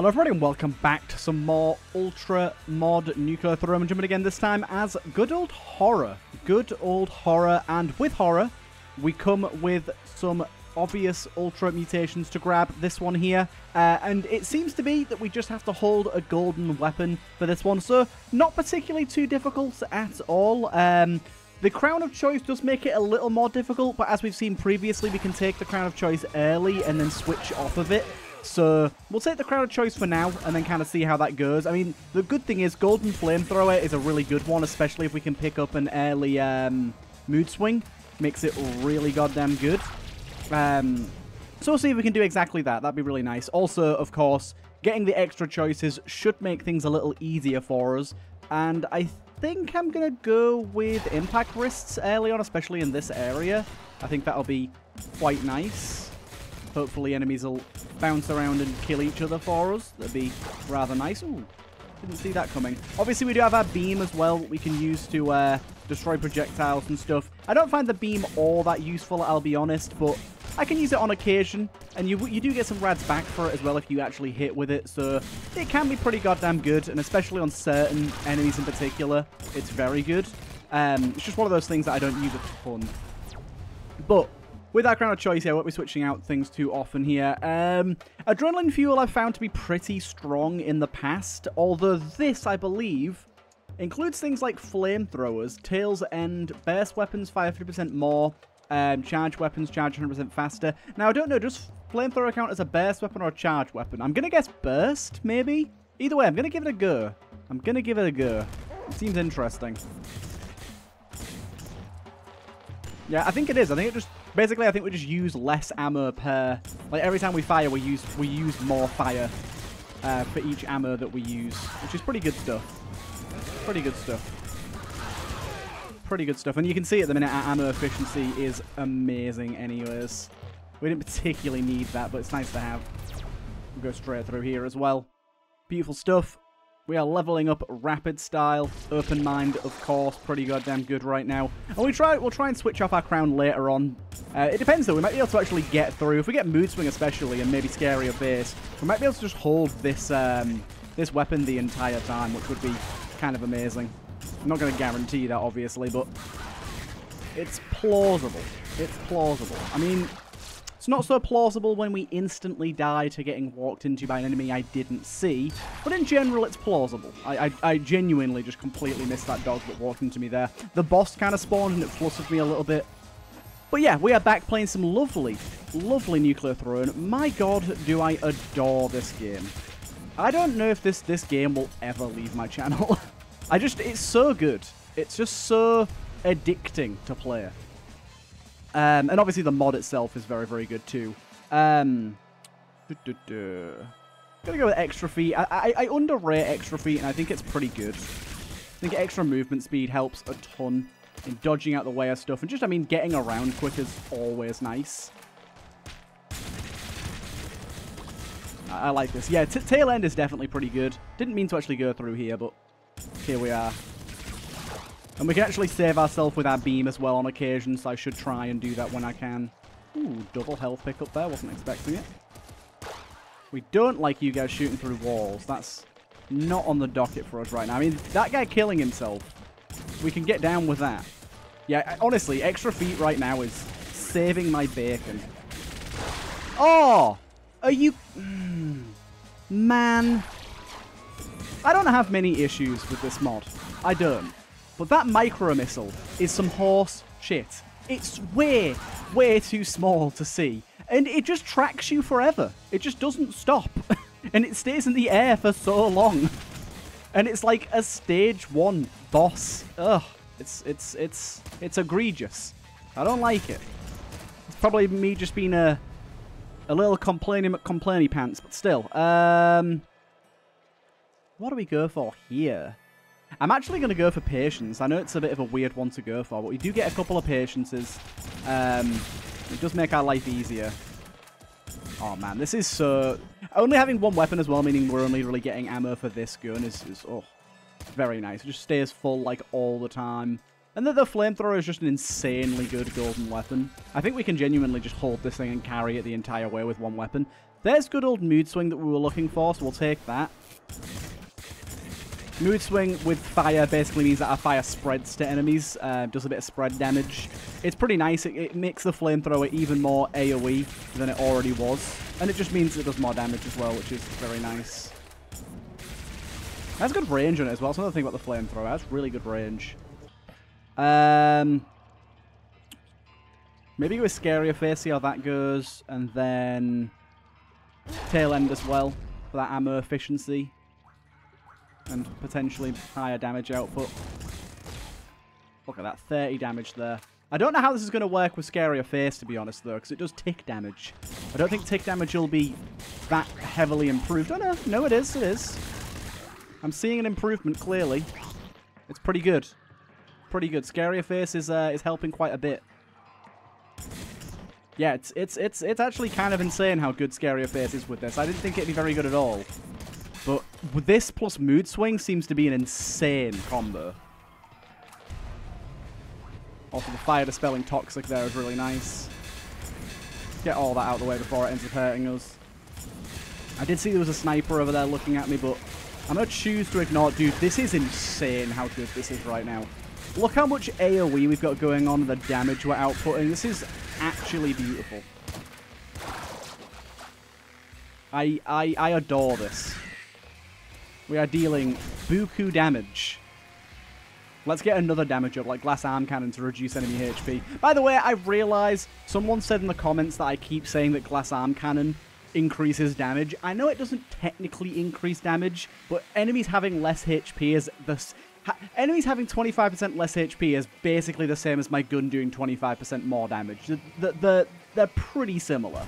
Hello everybody and welcome back to some more Ultra Mod Nuclear Throne. Jumping again this time as good old horror. Good old horror and with horror we come with some obvious Ultra mutations to grab. This one here. Uh, and it seems to be that we just have to hold a golden weapon for this one. So not particularly too difficult at all. Um, the Crown of Choice does make it a little more difficult, but as we've seen previously, we can take the Crown of Choice early and then switch off of it. So we'll take the Crown of Choice for now and then kind of see how that goes. I mean, the good thing is Golden Flamethrower is a really good one, especially if we can pick up an early um, Mood Swing. Makes it really goddamn good. Um, so we'll see if we can do exactly that. That'd be really nice. Also, of course, getting the extra choices should make things a little easier for us. And I think I'm going to go with impact wrists early on, especially in this area. I think that'll be quite nice. Hopefully enemies will bounce around and kill each other for us. That'd be rather nice. Ooh, didn't see that coming. Obviously, we do have our beam as well we can use to uh, destroy projectiles and stuff. I don't find the beam all that useful, I'll be honest, but I can use it on occasion, and you you do get some rads back for it as well if you actually hit with it, so it can be pretty goddamn good, and especially on certain enemies in particular, it's very good. Um, it's just one of those things that I don't use a ton. But with our crown of choice here, I won't be switching out things too often here. Um, Adrenaline Fuel I've found to be pretty strong in the past, although this, I believe, includes things like flamethrowers, Tails End, burst weapons fire 50% more, um, charge weapons charge 100% faster. Now, I don't know, does flamethrower count as a burst weapon or a charge weapon? I'm going to guess burst, maybe? Either way, I'm going to give it a go. I'm going to give it a go. It seems interesting. Yeah, I think it is. I think it just basically I think we just use less ammo per like every time we fire we use we use more fire uh, for each ammo that we use, which is pretty good stuff. Pretty good stuff. Pretty good stuff. And you can see at the minute our ammo efficiency is amazing anyways. We didn't particularly need that, but it's nice to have. We'll go straight through here as well. Beautiful stuff. We are leveling up rapid style, open mind, of course, pretty goddamn good right now. And we try, we'll try and switch off our crown later on. Uh, it depends though, we might be able to actually get through. If we get mood swing especially, and maybe Scarier Face, we might be able to just hold this um, this weapon the entire time, which would be kind of amazing. I'm not going to guarantee that, obviously, but it's plausible. It's plausible. I mean, it's not so plausible when we instantly die to getting walked into by an enemy I didn't see, but in general it's plausible. I, I, I genuinely just completely missed that dog that walked into me there. The boss kind of spawned and it flustered me a little bit. But yeah, we are back playing some lovely, lovely Nuclear Throne. My god, do I adore this game. I don't know if this, this game will ever leave my channel. I just, it's so good. It's just so addicting to play. Um, and obviously the mod itself is very, very good too. Um, doo -doo -doo. Gonna go with extra feet. I, I, I underrate extra feet, and I think it's pretty good. I think extra movement speed helps a ton in dodging out the way of stuff, and just, I mean, getting around quick is always nice. I, I like this. Yeah, tail end is definitely pretty good. Didn't mean to actually go through here, but here we are. And we can actually save ourselves with our beam as well on occasion, so I should try and do that when I can. Ooh, double health pickup there. Wasn't expecting it. We don't like you guys shooting through walls. That's not on the docket for us right now. I mean, that guy killing himself, we can get down with that. Yeah, honestly, extra feet right now is saving my bacon. Oh! Are you... Mm, man. I don't have many issues with this mod. I don't. But that micro missile is some horse shit. It's way, way too small to see. And it just tracks you forever. It just doesn't stop. and it stays in the air for so long. And it's like a stage one boss. Ugh. It's, it's, it's, it's egregious. I don't like it. It's probably me just being a, a little complaining complainy pants, but still. Um, what do we go for here? I'm actually going to go for patience. I know it's a bit of a weird one to go for, but we do get a couple of patiences. Um, it does make our life easier. Oh man, this is so... Only having one weapon as well, meaning we're only really getting ammo for this gun is, is oh, very nice. It just stays full like all the time. And then the flamethrower is just an insanely good golden weapon. I think we can genuinely just hold this thing and carry it the entire way with one weapon. There's good old mood swing that we were looking for, so we'll take that. Mood swing with fire basically means that our fire spreads to enemies, uh, does a bit of spread damage. It's pretty nice. It, it makes the flamethrower even more AoE than it already was. And it just means it does more damage as well, which is very nice. That's good range on it as well. That's another thing about the flamethrower. That's really good range. Um, maybe go with Scarier Face, see how that goes. And then Tail End as well for that ammo efficiency and potentially higher damage output. Look at that, 30 damage there. I don't know how this is going to work with Scarier Face, to be honest, though, because it does tick damage. I don't think tick damage will be that heavily improved. Oh, no. No, it is. It is. I'm seeing an improvement, clearly. It's pretty good. Pretty good. Scarier Face is, uh, is helping quite a bit. Yeah, it's, it's, it's, it's actually kind of insane how good Scarier Face is with this. I didn't think it'd be very good at all. But this plus Mood Swing seems to be an insane combo. Also, the Fire Dispelling Toxic there is really nice. Get all that out of the way before it ends up hurting us. I did see there was a sniper over there looking at me, but I'm going to choose to ignore Dude, this is insane how good this is right now. Look how much AoE we've got going on and the damage we're outputting. This is actually beautiful. I, I, I adore this. We are dealing buku damage. Let's get another damage up, like Glass Arm Cannon to reduce enemy HP. By the way, I realise someone said in the comments that I keep saying that Glass Arm Cannon increases damage. I know it doesn't technically increase damage, but enemies having less HP is the... Ha enemies having 25% less HP is basically the same as my gun doing 25% more damage. The, the, the, they're pretty similar.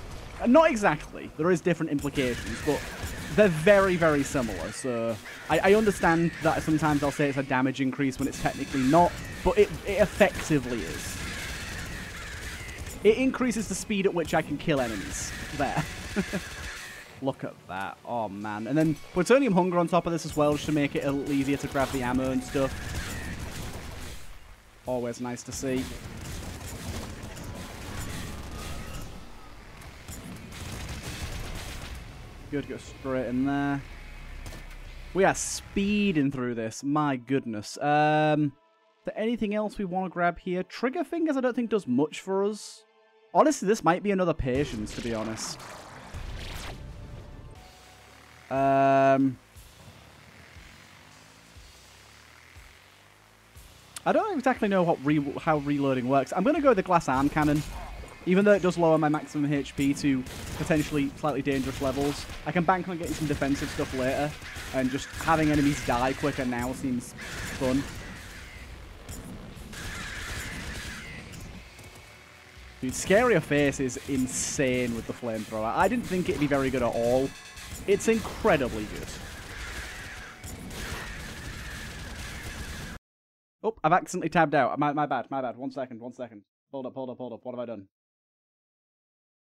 Not exactly. There is different implications, but they're very, very similar. So I, I, understand that sometimes I'll say it's a damage increase when it's technically not, but it, it effectively is. It increases the speed at which I can kill enemies. There. Look at that. Oh, man. And then Plutonium Hunger on top of this as well, just to make it a little easier to grab the ammo and stuff. Always nice to see. Good, go straight in there. We are speeding through this. My goodness. Um, is there anything else we want to grab here? Trigger Fingers I don't think does much for us. Honestly, this might be another Patience, to be honest. Um, I don't exactly know what re how reloading works. I'm going to go with the Glass Arm Cannon. Even though it does lower my maximum HP to potentially slightly dangerous levels, I can bank on getting some defensive stuff later, and just having enemies die quicker now seems fun. Dude, Scarier Face is insane with the flamethrower. I didn't think it'd be very good at all. It's incredibly good. Oh, I've accidentally tabbed out. My, my bad, my bad. One second, one second. Hold up, hold up, hold up. What have I done?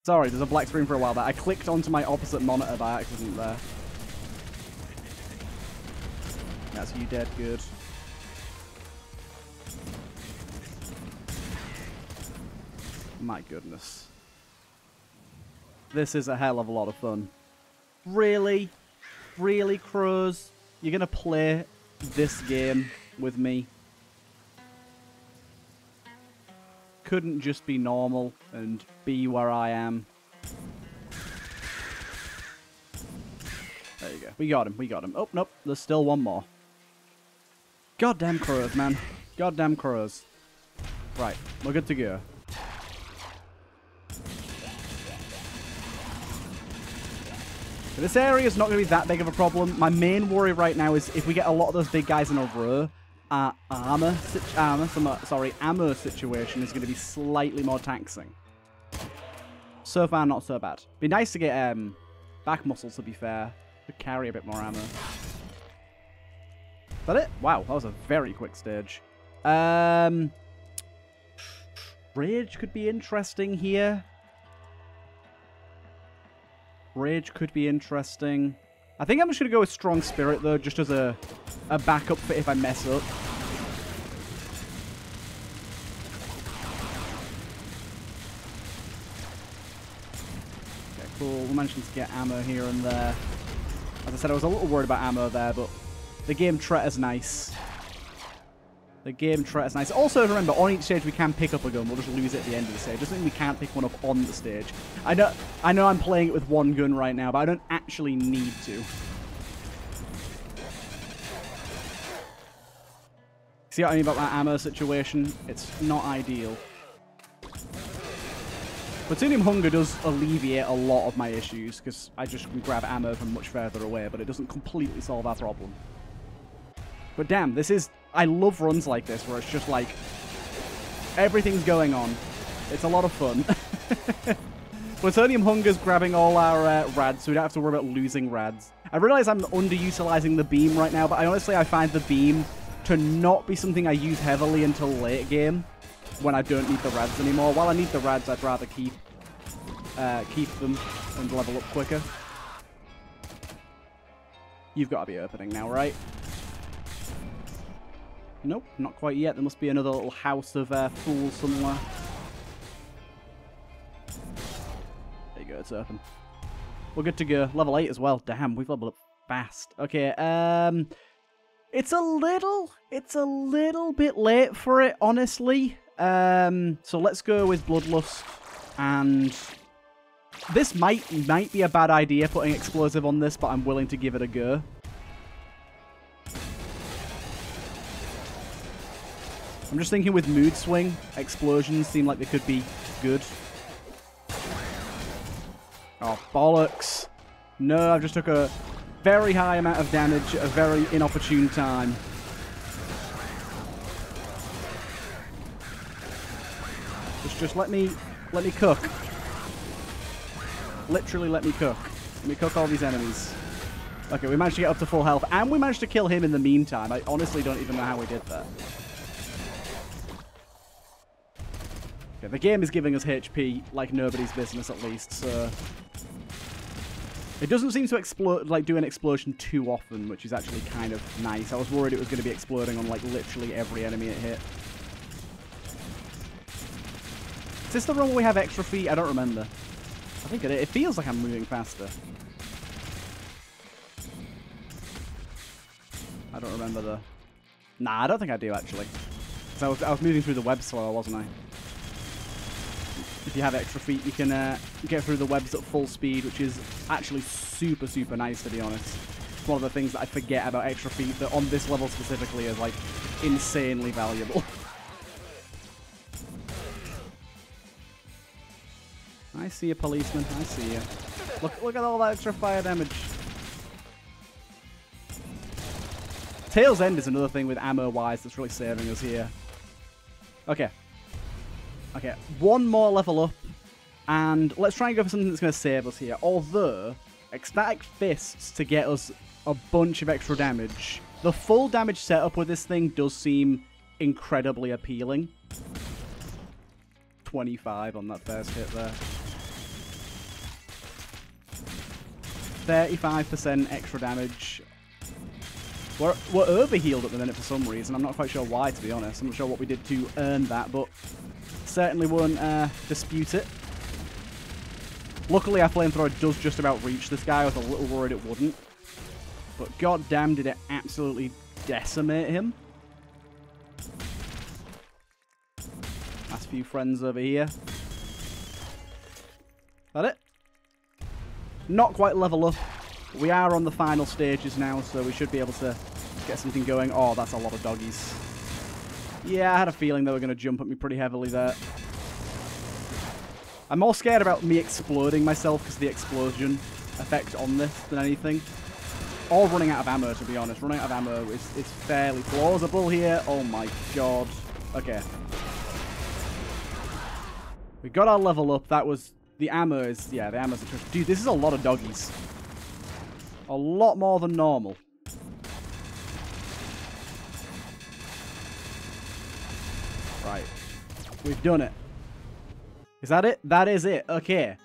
Sorry, there's a black screen for a while there. I clicked onto my opposite monitor by accident there. That's you dead, good. My goodness. This is a hell of a lot of fun. Really? Really, Crows? You're gonna play this game with me? Couldn't just be normal and be where I am. There you go. We got him. We got him. Oh, nope. There's still one more. Goddamn crows, man. Goddamn crows. Right. We're good to go. This area is not going to be that big of a problem. My main worry right now is if we get a lot of those big guys in a row, uh, armor, armor, some, uh, sorry, ammo situation is going to be slightly more taxing. So far, not so bad. Be nice to get um, back muscles, to be fair, to carry a bit more ammo. Is that it? Wow, that was a very quick stage. Um, Rage could be interesting here. Rage could be interesting. I think I'm just going to go with Strong Spirit, though, just as a, a backup for if I mess up. Cool. We're managing to get ammo here and there. As I said, I was a little worried about ammo there, but the game tret is nice. The game is nice. Also, remember, on each stage we can pick up a gun. We'll just lose it at the end of the stage. Doesn't mean we can't pick one up on the stage. I know, I know I'm playing it with one gun right now, but I don't actually need to. See what I mean about that ammo situation? It's not ideal. Plutonium Hunger does alleviate a lot of my issues, because I just can grab ammo from much further away, but it doesn't completely solve our problem. But damn, this is... I love runs like this, where it's just like... Everything's going on. It's a lot of fun. Plutonium Hunger's grabbing all our uh, rads, so we don't have to worry about losing rads. I realize I'm underutilizing the beam right now, but I honestly, I find the beam to not be something I use heavily until late game when I don't need the rads anymore. While I need the rads, I'd rather keep uh, keep them and level up quicker. You've got to be opening now, right? Nope, not quite yet. There must be another little house of uh, fools somewhere. There you go, it's open. We're good to go. Level 8 as well. Damn, we've leveled up fast. Okay, um... It's a little, it's a little bit late for it, honestly. Um, so let's go with Bloodlust. And this might might be a bad idea, putting explosive on this, but I'm willing to give it a go. I'm just thinking with Mood Swing, explosions seem like they could be good. Oh, bollocks. No, I've just took a very high amount of damage at a very inopportune time. Just, just let me, let me cook. Literally let me cook. Let me cook all these enemies. Okay, we managed to get up to full health, and we managed to kill him in the meantime. I honestly don't even know how we did that. Okay, the game is giving us HP like nobody's business at least, so it doesn't seem to explode, like do an explosion too often, which is actually kind of nice. I was worried it was going to be exploding on like literally every enemy it hit. Is this the run where we have extra feet? I don't remember. I think it, it feels like I'm moving faster. I don't remember the... Nah, I don't think I do actually. I was, I was moving through the web slower, wasn't I? If you have extra feet, you can uh, get through the webs at full speed, which is actually super, super nice, to be honest. It's one of the things that I forget about extra feet that on this level specifically is, like, insanely valuable. I see you, policeman. I see you. Look, look at all that extra fire damage. Tail's End is another thing with ammo-wise that's really saving us here. Okay, Okay, one more level up, and let's try and go for something that's going to save us here. Although, Ecstatic Fists to get us a bunch of extra damage. The full damage setup with this thing does seem incredibly appealing. 25 on that first hit there. 35% extra damage. We're, we're overhealed at the minute for some reason. I'm not quite sure why, to be honest. I'm not sure what we did to earn that, but certainly won't uh, dispute it. Luckily, our flamethrower does just about reach this guy. I was a little worried it wouldn't. But goddamn, did it absolutely decimate him. Last few friends over here. That it? Not quite level up. We are on the final stages now, so we should be able to get something going. Oh, that's a lot of doggies. Yeah, I had a feeling they were going to jump at me pretty heavily there. I'm more scared about me exploding myself because the explosion effect on this than anything. Or running out of ammo, to be honest. Running out of ammo is, is fairly plausible here. Oh my god. Okay. We got our level up. That was... The ammo is... Yeah, the ammo's... Dude, this is a lot of doggies. A lot more than normal. We've done it. Is that it? That is it. Okay.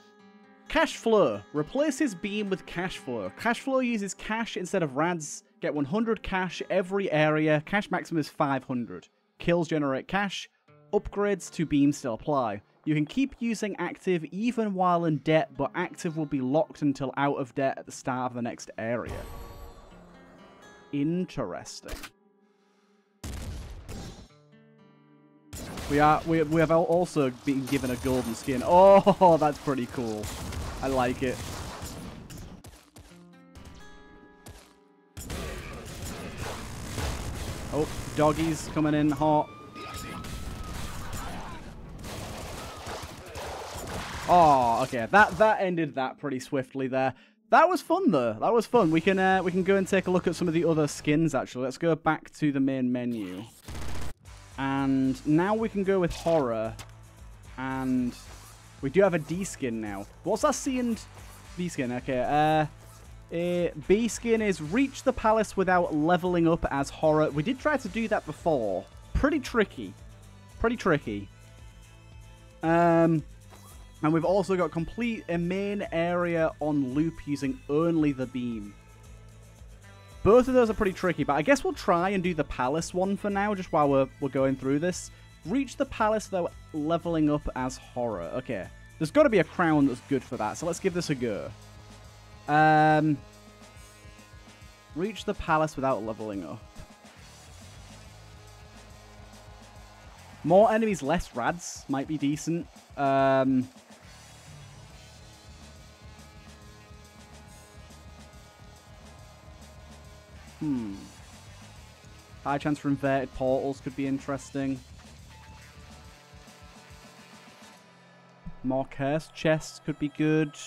Cash Flow. Replaces beam with Cash Flow. Cash Flow uses cash instead of rads. Get 100 cash every area. Cash maximum is 500. Kills generate cash. Upgrades to beam still apply. You can keep using active even while in debt, but active will be locked until out of debt at the start of the next area. Interesting. We are we, we have also been given a golden skin. Oh, that's pretty cool. I like it. Oh, doggies coming in hot. Oh, okay. That that ended that pretty swiftly there. That was fun though. That was fun. We can uh, we can go and take a look at some of the other skins actually. Let's go back to the main menu. And now we can go with horror. And we do have a D skin now. What's that C and B skin? Okay, uh, uh, B skin is reach the palace without leveling up as horror. We did try to do that before. Pretty tricky. Pretty tricky. Um, and we've also got complete a main area on loop using only the beam. Both of those are pretty tricky, but I guess we'll try and do the palace one for now, just while we're, we're going through this. Reach the palace, though, leveling up as horror. Okay. There's got to be a crown that's good for that, so let's give this a go. Um, reach the palace without leveling up. More enemies, less rads might be decent. Um, Hmm. High chance for inverted portals could be interesting. More cursed chests could be good.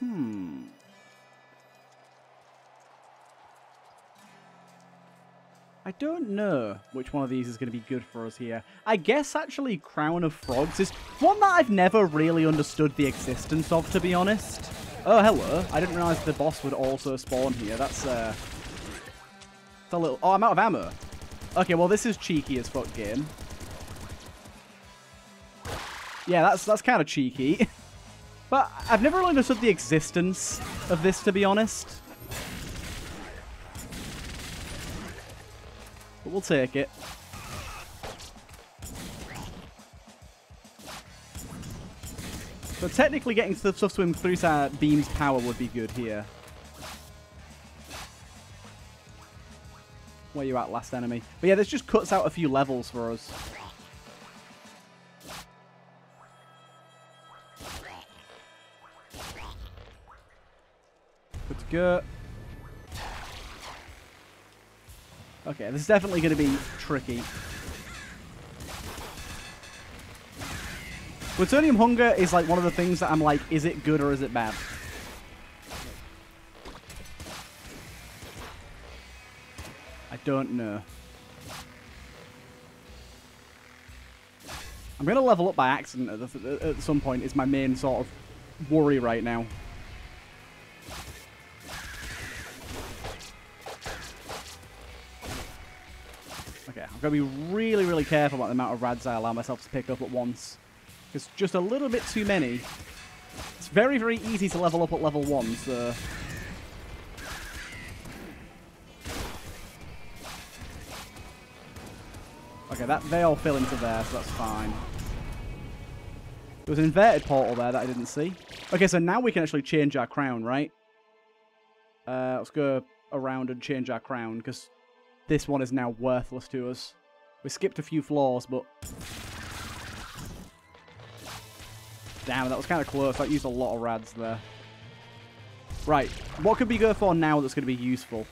Hmm. I don't know which one of these is going to be good for us here. I guess actually Crown of Frogs is one that I've never really understood the existence of, to be honest. Oh, hello. I didn't realize the boss would also spawn here. That's, uh... A little... Oh, I'm out of ammo. Okay, well, this is cheeky as fuck game. Yeah, that's, that's kind of cheeky. but I've never really understood the existence of this, to be honest. But we'll take it. So technically getting stuff to swim through Beam's power would be good here. Where you at, last enemy? But yeah, this just cuts out a few levels for us. Good to go. Okay, this is definitely going to be tricky. Plutonium Hunger is like one of the things that I'm like, is it good or is it bad? I don't know. I'm going to level up by accident at, the, at some point is my main sort of worry right now. I've got to be really, really careful about the amount of rads I allow myself to pick up at once. Because just a little bit too many. It's very, very easy to level up at level 1, so... Okay, that they all fill into there, so that's fine. There was an inverted portal there that I didn't see. Okay, so now we can actually change our crown, right? Uh, let's go around and change our crown, because this one is now worthless to us. We skipped a few floors, but... Damn, that was kind of close. That used a lot of rads there. Right, what could we go for now that's going to be useful?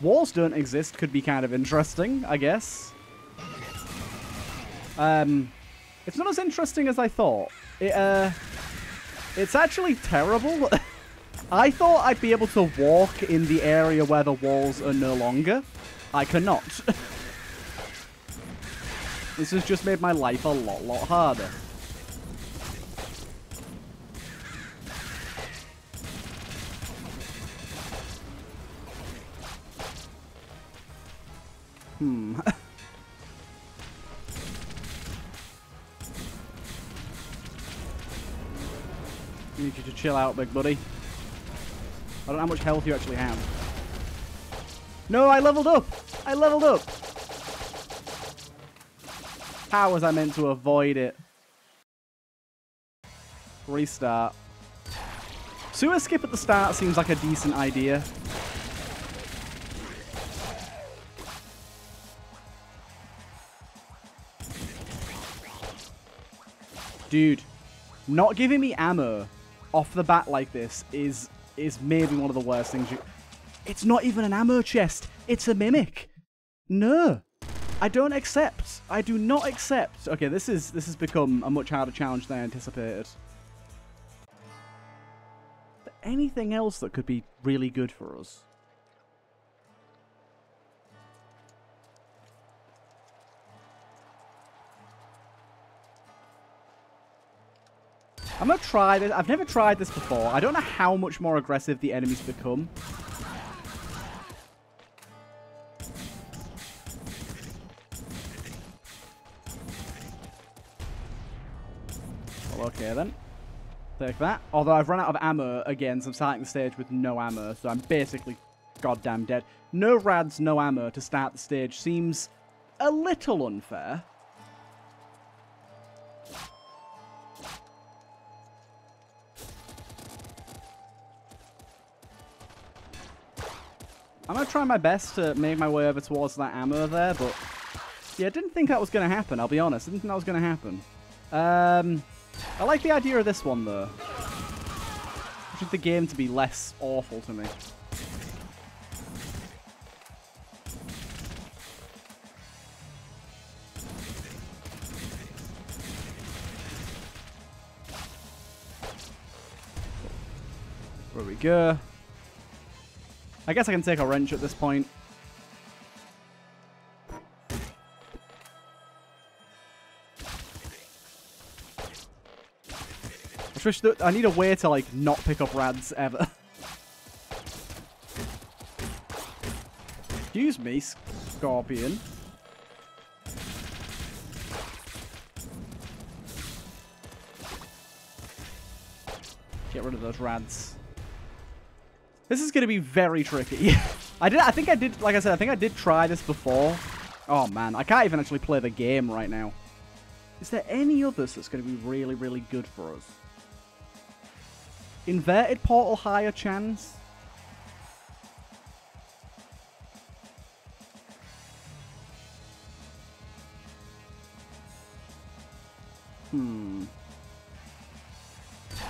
Walls don't exist could be kind of interesting, I guess. Um, it's not as interesting as I thought. It, uh, it's actually terrible. I thought I'd be able to walk in the area where the walls are no longer. I cannot. this has just made my life a lot, lot harder. Hmm. Need you to chill out, big buddy. I don't know how much health you actually have. No, I leveled up. I leveled up. How was I meant to avoid it? Restart. Sewer skip at the start seems like a decent idea. Dude, not giving me ammo off the bat like this is is maybe one of the worst things you... It's not even an ammo chest. It's a mimic. No. I don't accept. I do not accept. Okay, this is this has become a much harder challenge than I anticipated. But anything else that could be really good for us? I'm going to try this. I've never tried this before. I don't know how much more aggressive the enemies become. Well, okay then. Take that. Although I've run out of ammo again, so I'm starting the stage with no ammo, so I'm basically goddamn dead. No rads, no ammo to start the stage seems a little unfair. I'm going to try my best to make my way over towards that ammo there, but... Yeah, I didn't think that was going to happen, I'll be honest. I didn't think that was going to happen. Um, I like the idea of this one, though. I want the game to be less awful to me. Where we go. I guess I can take a wrench at this point. I wish that I need a way to like not pick up rads ever. Excuse me, Scorpion. Get rid of those rads. This is going to be very tricky. I did. I think I did, like I said, I think I did try this before. Oh, man. I can't even actually play the game right now. Is there any others that's going to be really, really good for us? Inverted portal higher chance? Hmm.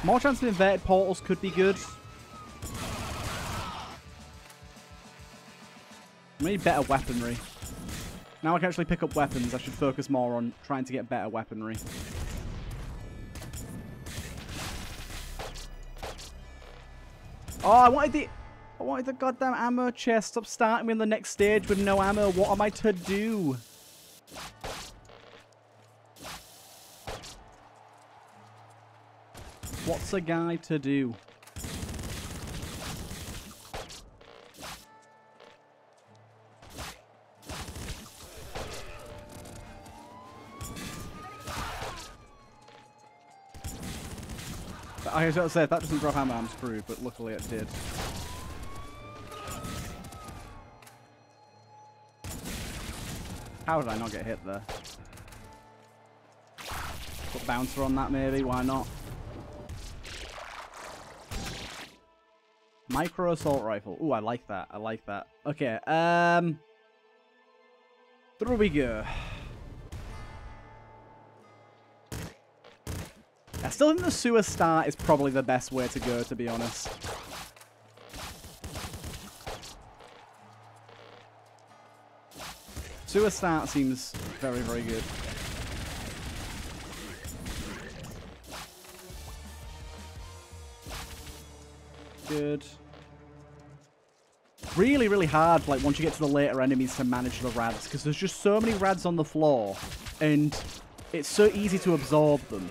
More chance of inverted portals could be good. Maybe better weaponry. Now I can actually pick up weapons. I should focus more on trying to get better weaponry. Oh, I wanted the... I wanted the goddamn ammo chest. Stop starting me in the next stage with no ammo. What am I to do? What's a guy to do? I was going to say, if that doesn't drop ammo, I'm screwed, but luckily it did. How did I not get hit there? Put bouncer on that maybe, why not? Micro assault rifle. Ooh, I like that. I like that. Okay, um... Through we go. Still think the sewer start is probably the best way to go, to be honest. Sewer start seems very, very good. Good. Really, really hard, like, once you get to the later enemies to manage the rads, because there's just so many rads on the floor, and it's so easy to absorb them.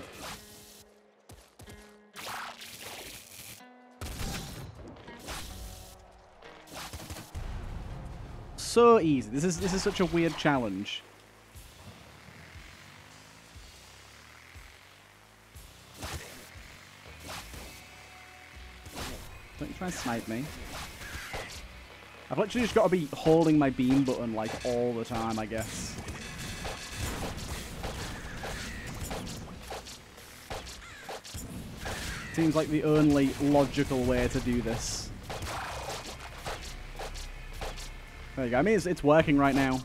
So easy. This is this is such a weird challenge. Don't you try and snipe me. I've literally just got to be holding my beam button, like, all the time, I guess. Seems like the only logical way to do this. There you go. I mean, it's, it's working right now.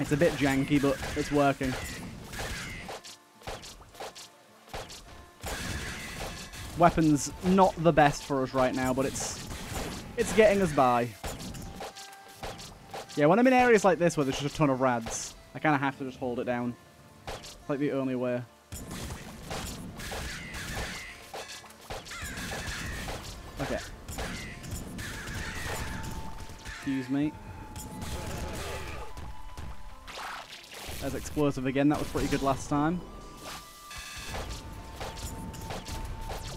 It's a bit janky, but it's working. Weapons not the best for us right now, but it's it's getting us by. Yeah, when I'm in areas like this where there's just a ton of rads, I kind of have to just hold it down. It's like the only way. Excuse me. There's explosive again. That was pretty good last time.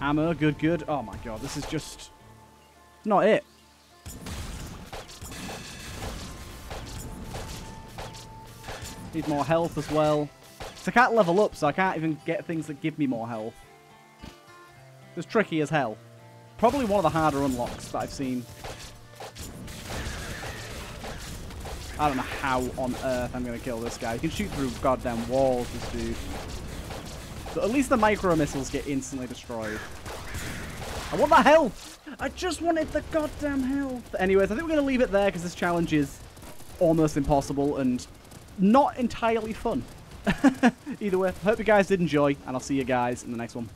Ammo, good, good. Oh my god, this is just not it. Need more health as well. So I can't level up, so I can't even get things that give me more health. It's tricky as hell. Probably one of the harder unlocks that I've seen. I don't know how on earth I'm going to kill this guy. He can shoot through goddamn walls, this dude. But at least the micro missiles get instantly destroyed. I want the health! I just wanted the goddamn health! Anyways, I think we're going to leave it there because this challenge is almost impossible and not entirely fun. Either way, I hope you guys did enjoy, and I'll see you guys in the next one.